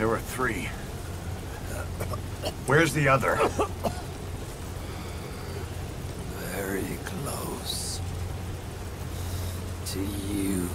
There were three. Where's the other? Very close. To you.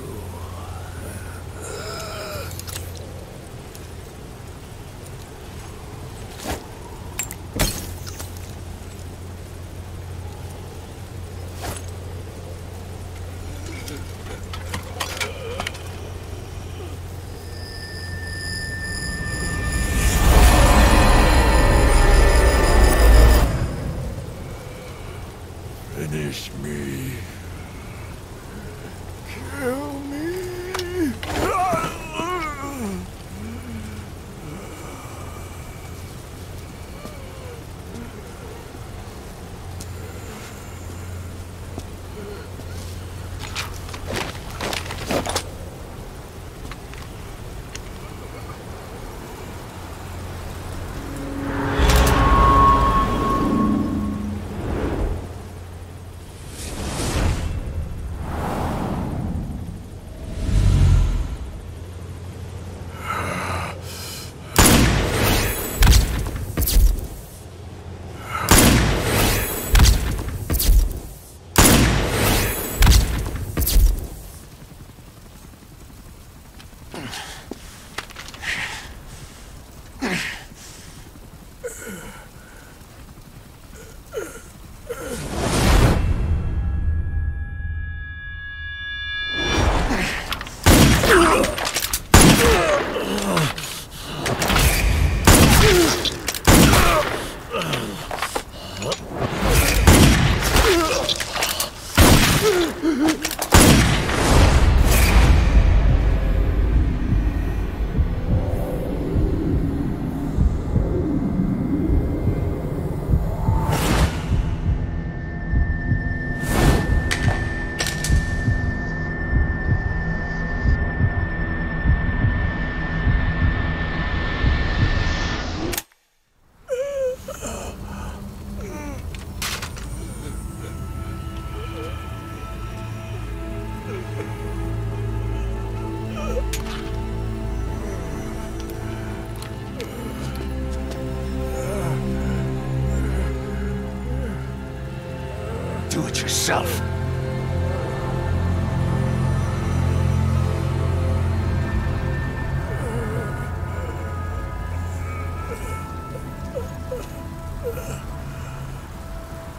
Do it yourself.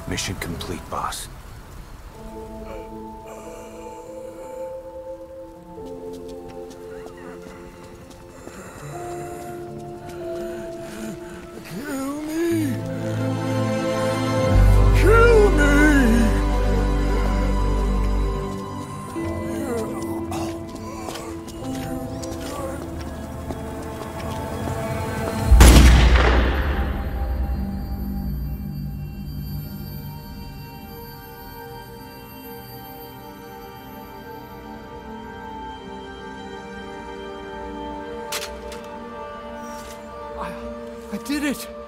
Mission complete, boss. Dikkat et.